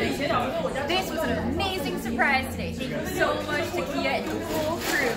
This was an amazing surprise today. Thank you so much to Kia and the whole crew.